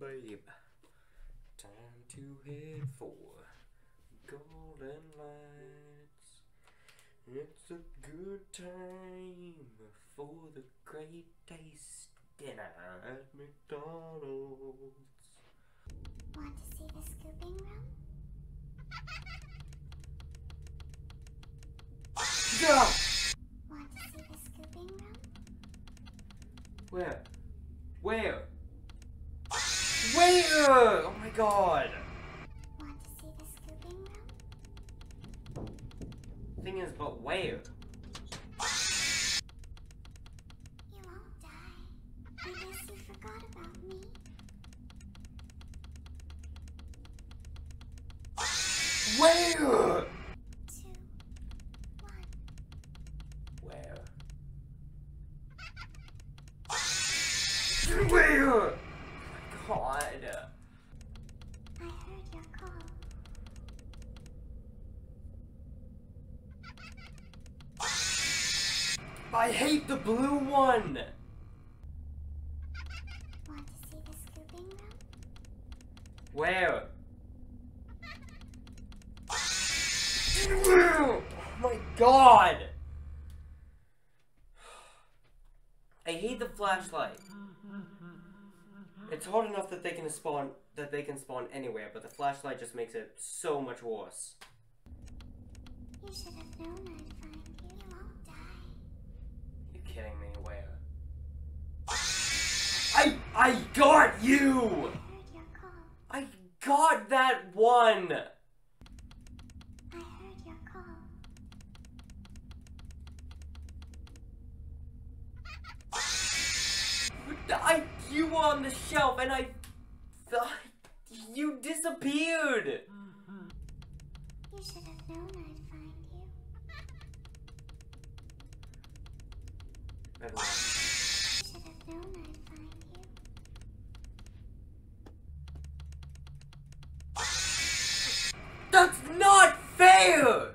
babe. Time to head for Golden Lights. It's a good time for the great taste dinner at McDonald's. Want to see the scooping room? Yeah! Want to see the scooping room? Where? Where? Where? Oh my god! Want to see the scooping room? Thing is, but where? You won't die. I guess you forgot about me. Where? Where? Where? God. I heard your call. I hate the blue one. Want to see the scooping room? Where? Oh my god! I hate the flashlight. It's hard enough that they can spawn that they can spawn anywhere, but the flashlight just makes it so much worse. You should have known I'd find you. You won't die. You kidding me? Where? I I got you! I. I got that one! I. I you were on the shelf and I thought you disappeared. You should have known I'd find you. Find you. That's not fair.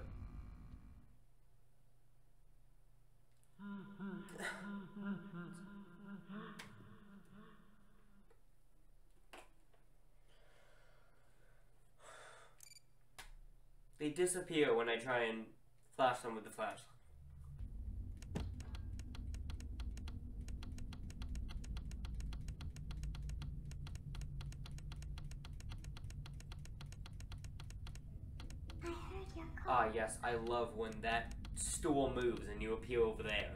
They disappear when I try and flash them with the flashlight. I heard your call. Ah, yes, I love when that stool moves and you appear over there.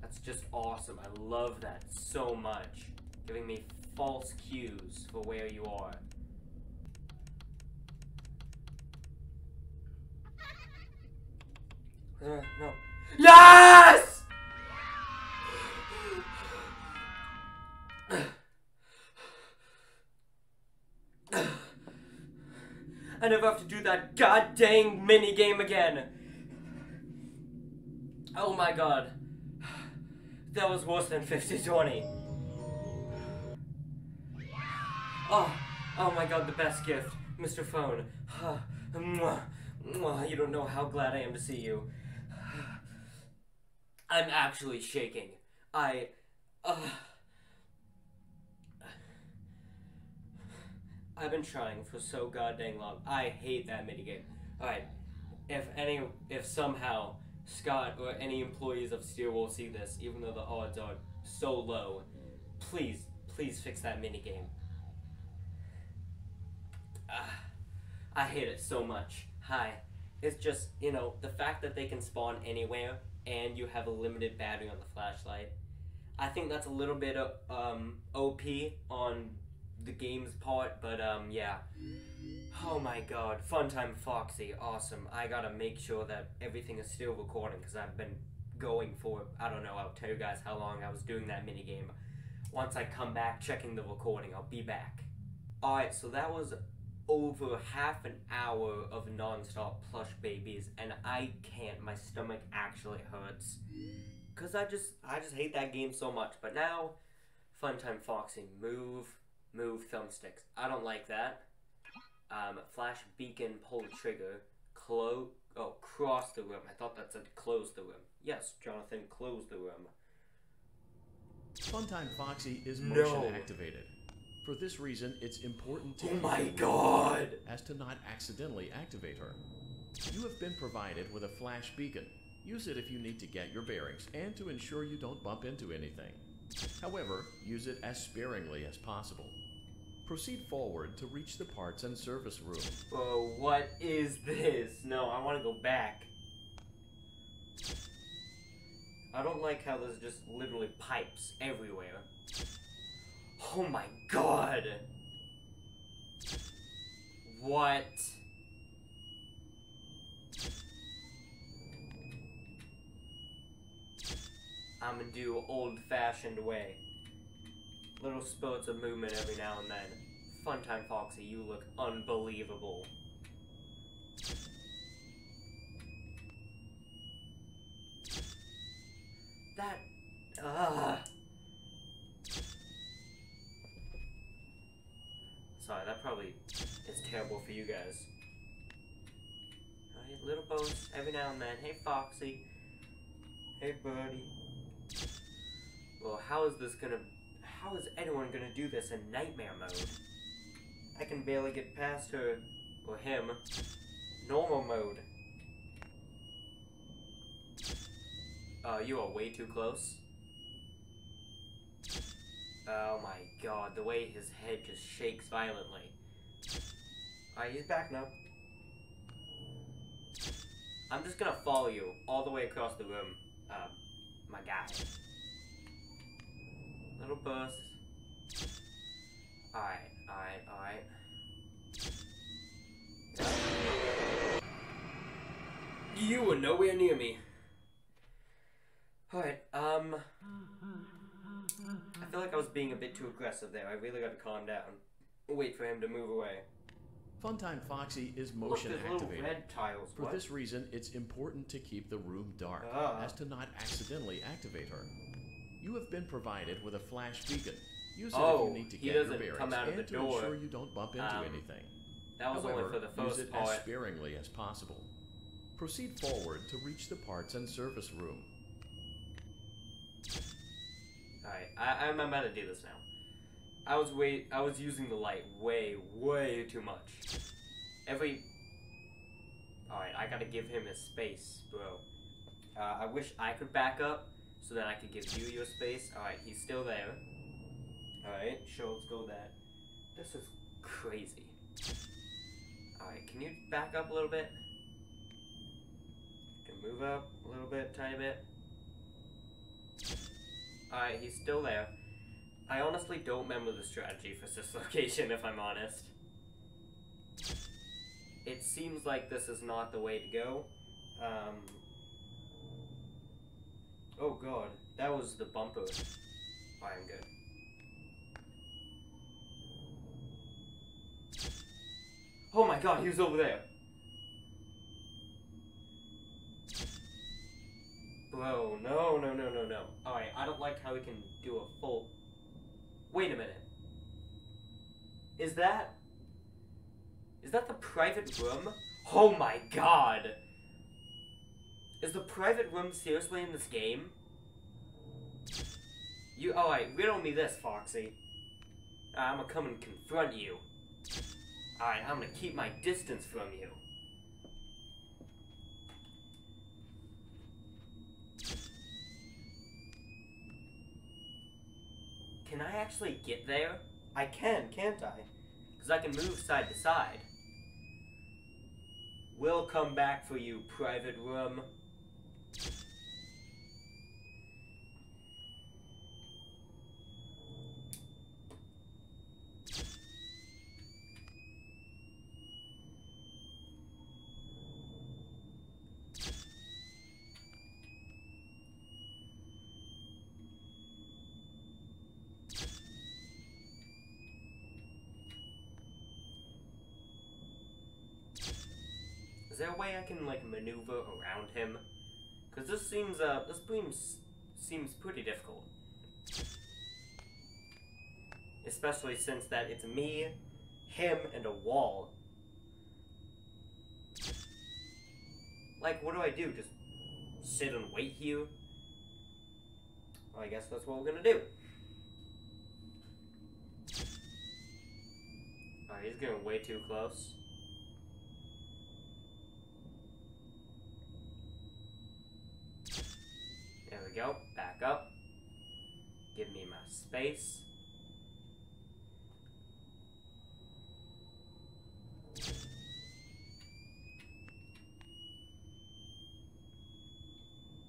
That's just awesome. I love that so much. Giving me false cues for where you are. Uh, no. Yes! God dang mini game again. Oh my god. That was worse than 50-20. Oh, oh my god, the best gift. Mr. Phone. You don't know how glad I am to see you. I'm actually shaking. I. Uh, I've been trying for so goddamn long. I hate that minigame. Alright, if any, if somehow Scott or any employees of Steel Wool see this, even though the odds are so low, please, please fix that minigame. Ah, I hate it so much. Hi. It's just, you know, the fact that they can spawn anywhere and you have a limited battery on the flashlight. I think that's a little bit of um, OP on the game's part, but um, yeah. Oh my god, Funtime Foxy, awesome. I gotta make sure that everything is still recording because I've been going for, I don't know, I'll tell you guys how long I was doing that minigame. Once I come back checking the recording, I'll be back. Alright, so that was over half an hour of non-stop plush babies and I can't, my stomach actually hurts. Cause I just, I just hate that game so much. But now, Funtime Foxy, move, move thumbsticks. I don't like that. Um, flash beacon, pull the trigger, close, oh, cross the room. I thought that said close the room. Yes, Jonathan, close the room. Funtime Foxy is No. motion activated. For this reason, it's important to Oh my god! as to not accidentally activate her. You have been provided with a flash beacon. Use it if you need to get your bearings and to ensure you don't bump into anything. However, use it as sparingly as possible. Proceed forward to reach the parts and service room. Whoa, what is this? No, I want to go back. I don't like how there's just literally pipes everywhere. Oh my god! What? I'm gonna do old fashioned way. Little spurts of movement every now and then. Funtime Foxy, you look unbelievable. That. Ah. Sorry, that probably is terrible for you guys. Alright, little bones every now and then. Hey, Foxy. Hey, buddy. Well, how is this gonna. How is anyone gonna do this in nightmare mode? I can barely get past her. Or him. Normal mode. Uh, you are way too close. Oh my god, the way his head just shakes violently. Alright, he's back now. I'm just gonna follow you all the way across the room, uh, my guy. Little burst. Alright, alright, alright. You were nowhere near me. Alright, um. I feel like I was being a bit too aggressive there. I really gotta calm down. Wait for him to move away. Funtime Foxy is motion little activated. red tiles. For what? this reason, it's important to keep the room dark, Ah. as to not accidentally activate her. You have been provided with a flash beacon. Use it Oh, if you need to get your bearings come out of and the to door. ensure you don't bump into Um, anything. that was However, only for the use it part. as sparingly as possible. Proceed forward to reach the parts and service room. Alright, I, I'm about to do this now. I was way I was using the light way, way too much. Every Alright, I gotta give him his space, bro. Uh, I wish I could back up so that I could give you your space. Alright, he's still there. Alright, sure, let's go that. This is crazy. Alright, can you back up a little bit? Can move up a little bit, tiny bit. Alright, he's still there. I honestly don't remember the strategy for this location, if I'm honest. It seems like this is not the way to go. Um, oh god, that was the bumper. I am good. Oh my god, he was over there. Bro, no, no, no, no, no. Alright, I don't like how we can do a full. Wait a minute. Is that. Is that the private room? Oh my god! Is the private room seriously in this game? You. Alright, riddle me this, Foxy. I'm gonna come and confront you. Alright, I'm gonna keep my distance from you. Can I actually get there? I can, can't I? Because I can move side to side. We'll come back for you, private room. way I can like maneuver around him? Because this seems uh this seems seems pretty difficult. Especially since that it's me, him, and a wall. Like, what do I do? Just sit and wait here? Well, I guess that's what we're gonna do. Alright, he's getting way too close. Space.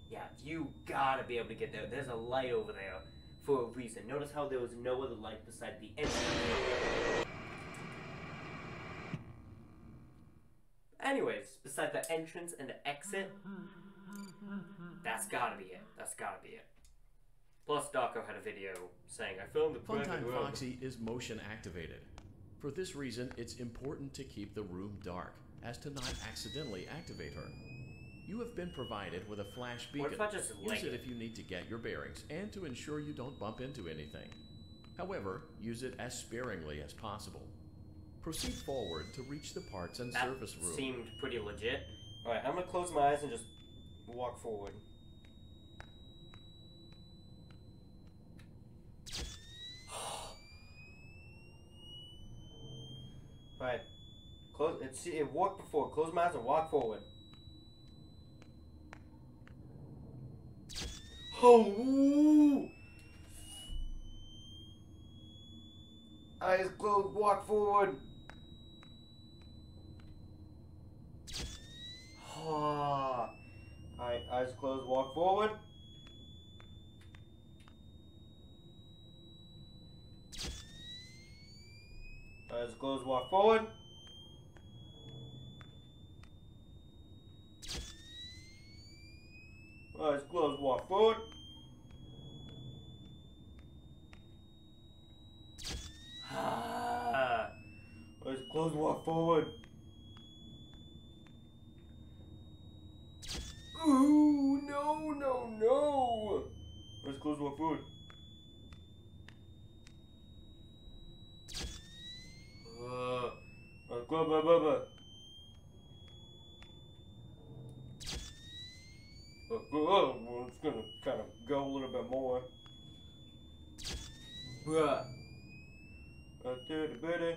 Yeah, you gotta be able to get there. There's a light over there for a reason. Notice how there was no other light beside the entrance. Anyways, beside the entrance and the exit, that's gotta be it. That's gotta be it. Plus, Dawko had a video saying, I filmed the Funtime room. Foxy is motion activated. For this reason, it's important to keep the room dark, as to not accidentally activate her. You have been provided with a flash beacon. if I just Use it it? if you need to get your bearings and to ensure you don't bump into anything. However, use it as sparingly as possible. Proceed forward to reach the parts and That service room. seemed pretty legit. Alright, I'm gonna close my eyes and just walk forward. Alright. Close it see it walked before. Close my eyes and walk forward. Oh! Eyes closed, walk forward. Ah. Alright, eyes closed, walk forward. Eyes closed, walk forward. Eyes closed, walk forward. Ah. Eyes closed, walk forward. Ooh, no, no, no. Let's close one foot. Uh, uh, go, blah, blah, blah. Uh, oh, well, it's gonna kind of go a little bit more. Bruh. Uh, do the bitty.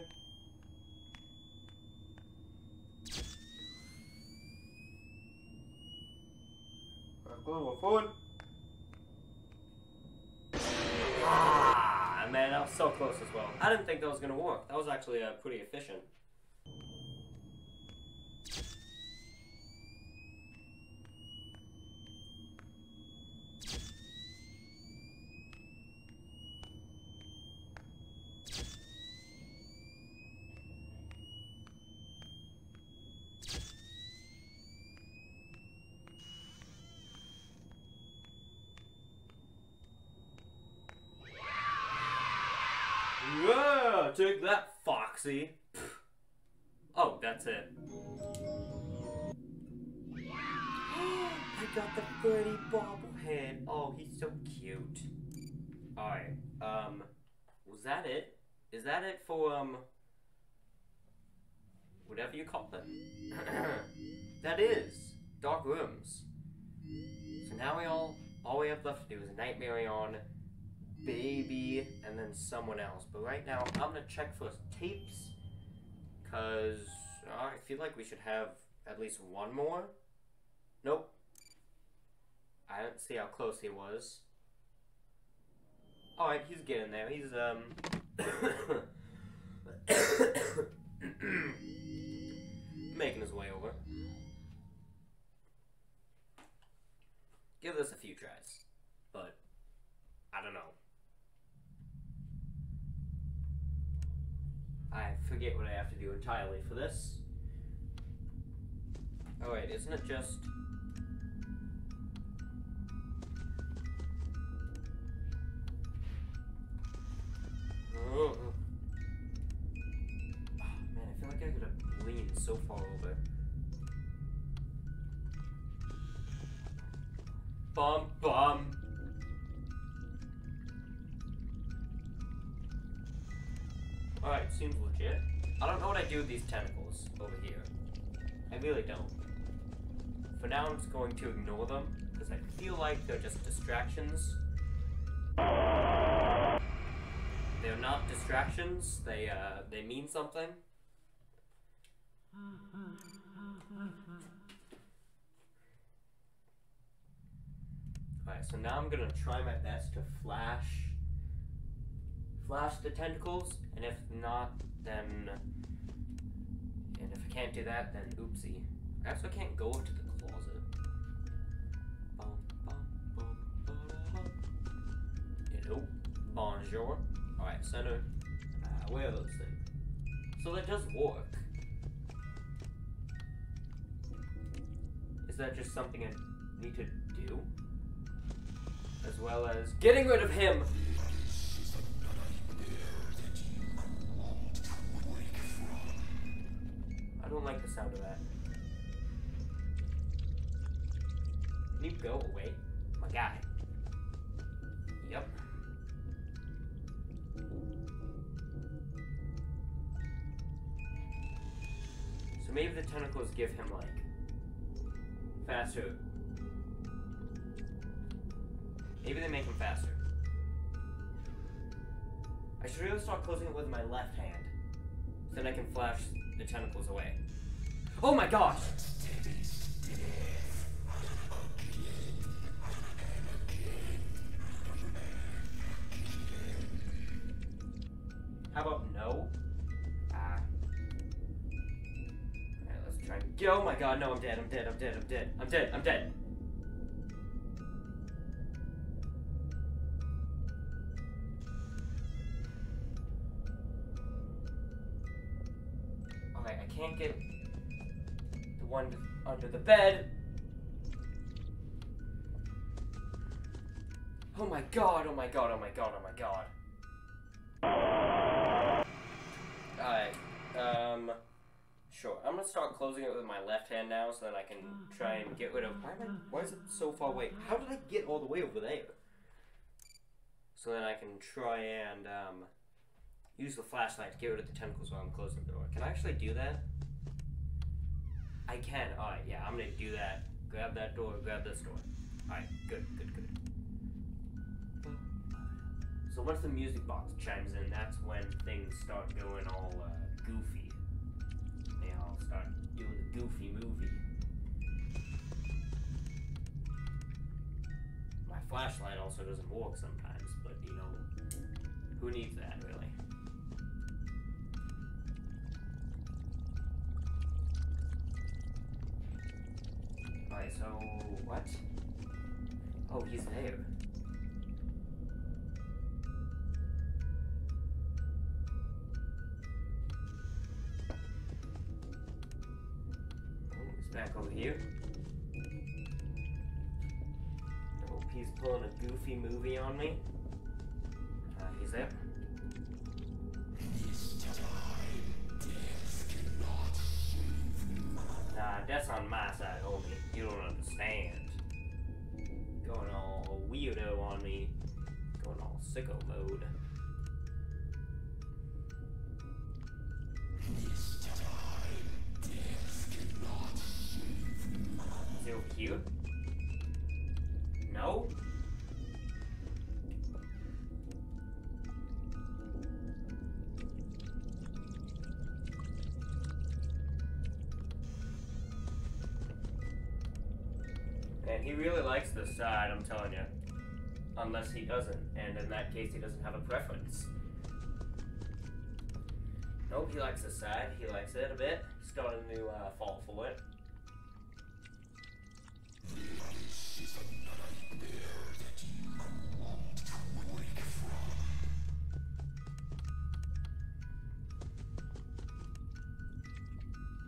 Close one. Ah, man, that was so close as well. I didn't think that was gonna work. That was actually uh, pretty efficient. Yeah, take that, Foxy. Oh, that's it. I got the Freddy bobblehead. Oh, he's so cute. Alright, um, was that it? Is that it for, um, whatever you call it? that is Dark Rooms. So now we all, all we have left to do is Nightmarionne baby and then someone else. But right now, I'm gonna check for tapes, cause uh, I feel like we should have at least one more. Nope. I didn't see how close he was. All right, he's getting there. He's um. making his way over. Give this a few tries, but I don't know. I forget what I have to do entirely for this. Oh wait, isn't it just... Oh. Ah, man, I feel like I could have leaned so far over. Bum bum. Seems legit. I don't know what I do with these tentacles over here. I really don't. For now, I'm just going to ignore them, because I feel like they're just distractions. They're not distractions. They uh, they mean something. Alright, so now I'm gonna try my best to flash flash the tentacles, and if not, then and if I can't do that, then oopsie. I can't go into the closet. Hello. Bonjour. Alright, center. Uh, where are those things? So that does work. Is that just something I need to do? As well as getting rid of him! Don't like the sound of that. Can you go away? My guy. Yep. So maybe the tentacles give him like faster. Maybe they make him faster. I should really start closing it with my left hand. So then I can flash the tentacles away. Oh my gosh! How about no? Ah. Alright, let's try. Oh my god, no, I'm dead, I'm dead, I'm dead, I'm dead, I'm dead, I'm dead. Alright, my left hand now so that I can try and get rid of. Why, I, why is it so far away? How did I get all the way over there? So then I can try and, um, use the flashlight to get rid of the tentacles while I'm closing the door. Can I actually do that? I can. Alright, yeah, I'm gonna do that. Grab that door, grab this door. Alright, good, good, good. So once the music box chimes in, that's when things start going all uh, goofy. They all start doing the goofy movie. My flashlight also doesn't work sometimes, but you know, who needs that really? Alright, so what? Oh, he's there. Back over here. Hope he's pulling a goofy movie on me. Uh, he's there. Nah, that's on my side, homie. You don't understand. Going all weirdo on me. Going all sicko mode. He really likes this side, I'm telling you. Unless he doesn't, and in that case, he doesn't have a preference. Nope, he likes this side. He likes it a bit. He's starting to uh, fall for it.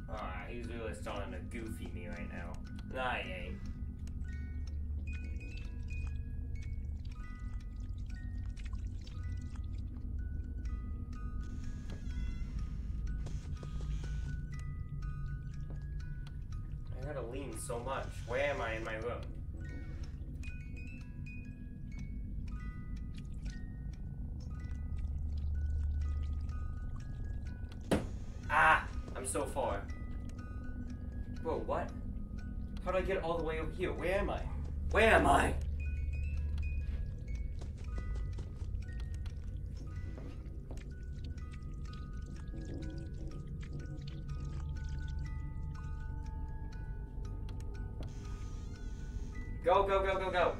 Alright, he's really starting to goofy me right now. Nah, he ain't. I get all the way over here? Where am I? Where am I? Go, go, go, go, go.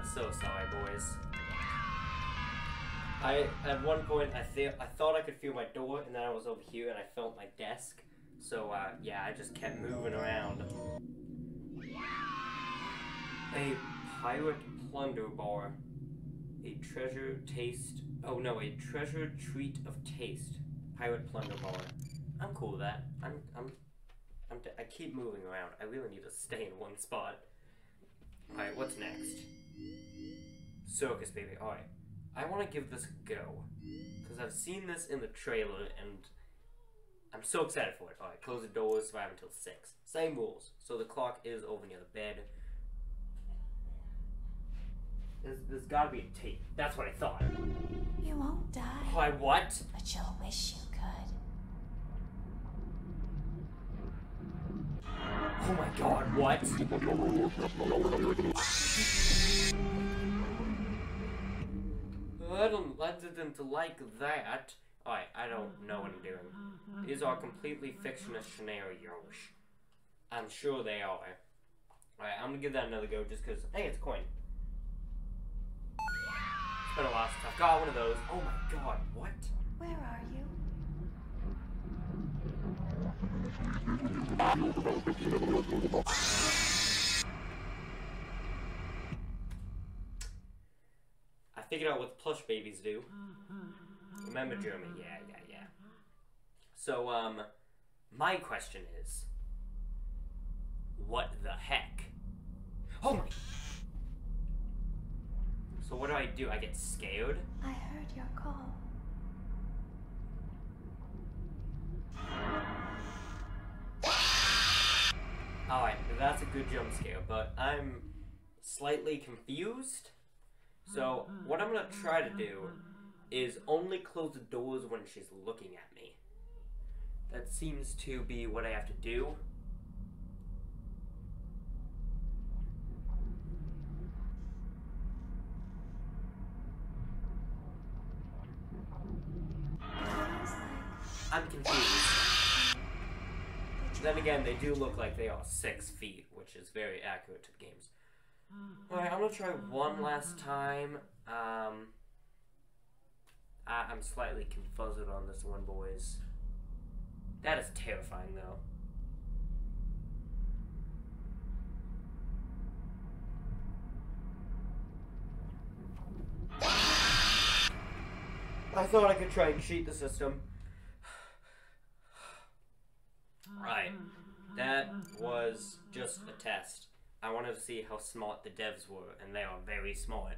I'm so sorry, boys. I at one point I th- I thought I could feel my door, and then I was over here and I felt my desk. So uh, yeah, I just kept moving around. A pirate plunder bar. A treasure taste. Oh no, a treasure treat of taste. Pirate plunder bar. I'm cool with that. I'm I'm I'm I keep moving around. I really need to stay in one spot. Alright, what's next? Circus baby. Alright. I want to give this a go. Because I've seen this in the trailer and I'm so excited for it. Alright, close the doors, survive until 6. Same rules. So the clock is over near the bed. There's, there's gotta be a tape. That's what I thought. You won't die, Why, what? but you'll wish you could. Oh my god, what? I don't, I didn't like that. Alright, I don't know what I'm doing. These are completely fictional scenarios. I'm sure they are. Alright, I'm gonna give that another go just because, hey, it's a coin. It's been a while since I've got one of those. Oh my god, what? Where are you? I figured out what plush babies do. Remember Jeremy? Yeah, yeah, yeah. So, um, my question is, what the heck? Oh my! So what do I do? I get scared? I heard your call. Alright, that's a good jump scare, but I'm slightly confused. So, what I'm gonna try to do is only close the doors when she's looking at me. That seems to be what I have to do. Do look like they are six feet, which is very accurate to the games. Hmm. Alright, I'm gonna try one last hmm. time. Um, I, I'm slightly confuzzled on this one, boys. That is terrifying, though. I thought I could try and cheat the system. Hmm, right. That was just a test. I wanted to see how smart the devs were, and they are very smart.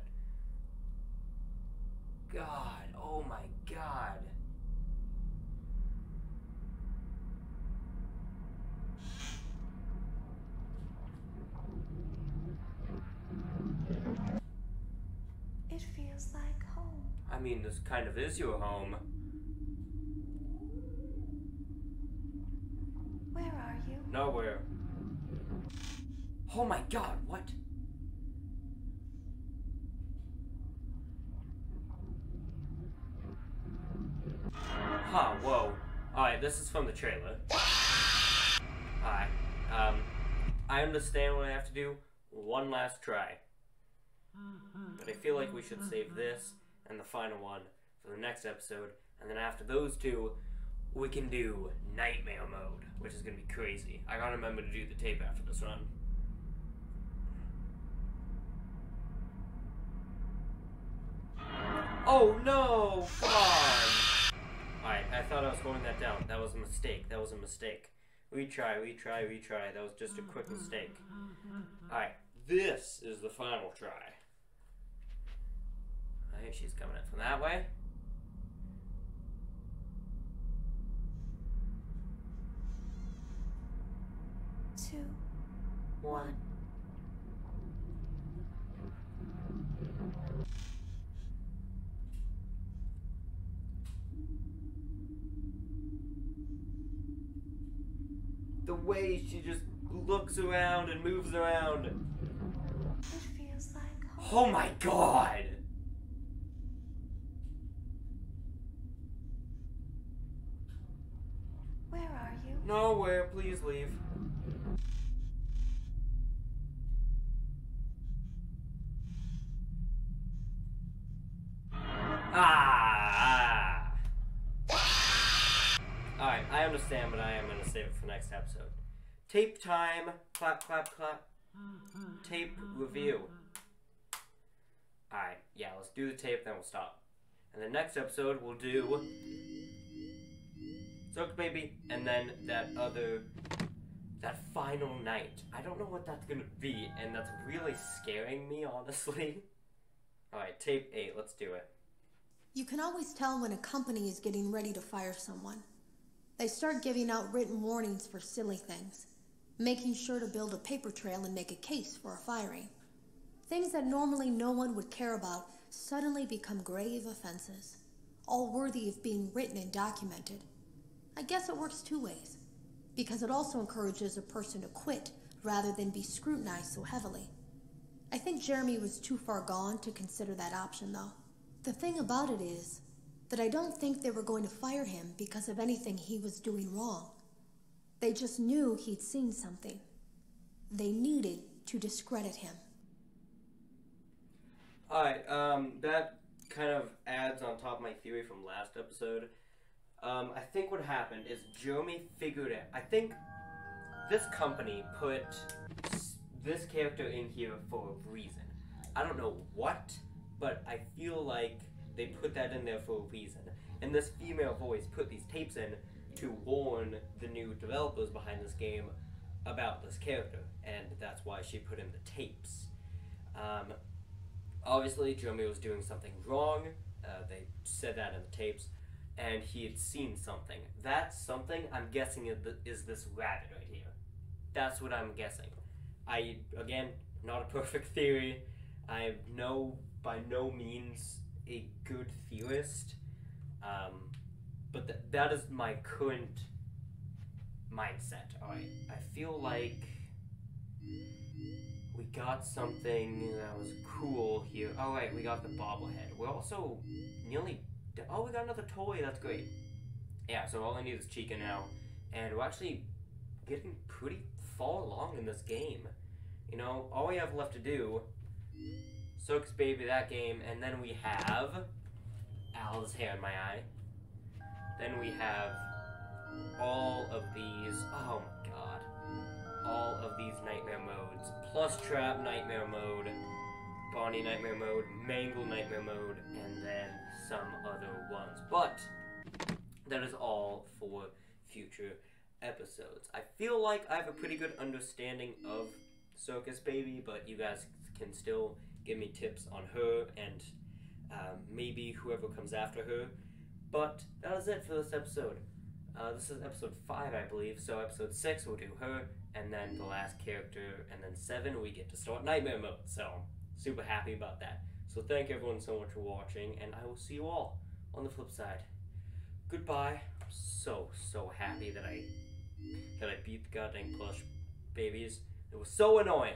God, oh my god. it feels like home. I mean, this kind of is your home. Where are you? Nowhere. Oh my god, what? Huh, whoa. Alright, this is from the trailer. Alright, um, I understand what I have to do. One last try. But I feel like we should save this and the final one for the next episode. And then after those two, we can do nightmare mode, which is gonna be crazy. I gotta remember to do the tape after this run. Oh no! Alright, I thought I was holding that down. That was a mistake. That was a mistake. Retry, retry, retry. That was just a quick mistake. Alright, this is the final try. Alright, she's coming in from that way. Two, One. The way she just looks around and moves around. it feels like. Oh my god! Where are you? Nowhere, please leave. Next episode. Tape time. Clap, clap, clap. Tape review. Alright, yeah, let's do the tape, then we'll stop. And the next episode, we'll do Circus Baby, and then that other, that final night. I don't know what that's gonna be, and that's really scaring me, honestly. Alright, tape 8, let's do it. You can always tell when a company is getting ready to fire someone. They start giving out written warnings for silly things, making sure to build a paper trail and make a case for a firing. Things that normally no one would care about suddenly become grave offenses, all worthy of being written and documented. I guess it works two ways, because it also encourages a person to quit rather than be scrutinized so heavily. I think Jeremy was too far gone to consider that option, though. The thing about it is that I don't think they were going to fire him because of anything he was doing wrong. They just knew he'd seen something. They needed to discredit him. Alright, um, that kind of adds on top of my theory from last episode. Um, I think what happened is Jeremy figured it. I think this company put this character in here for a reason. I don't know what, but I feel like they put that in there for a reason. And this female voice put these tapes in to warn the new developers behind this game about this character, and that's why she put in the tapes. Um, obviously, Jeremy was doing something wrong. Uh, they said that in the tapes, and he had seen something. That something, I'm guessing, is, this rabbit right here. That's what I'm guessing. I again, not a perfect theory. I know by no means a good theorist, um, but th- that is my current mindset. Alright, I feel like we got something that was cool here. Oh wait, we got the bobblehead. We're also nearly. Oh, we got another toy. That's great. Yeah, so all I need is Chica now, and we're actually getting pretty far along in this game. You know, all we have left to do. Circus Baby that game, and then we have Al's hair in my eye. Then we have all of these. Oh my god all of these nightmare modes, plus trap nightmare mode, Bonnie nightmare mode, Mangle nightmare mode, and then some other ones. But that is all for future episodes. I feel like I have a pretty good understanding of Circus Baby, but you guys can still give me tips on her and um, maybe whoever comes after her. But that is it for this episode. Uh, this is episode 5, I believe, so episode 6 we'll do her, and then the last character, and then 7 we get to start Nightmare Mode, so super happy about that. So thank everyone so much for watching, and I will see you all on the flip side. Goodbye. I'm so, so happy that I, that I beat the goddamn plush babies. It was so annoying.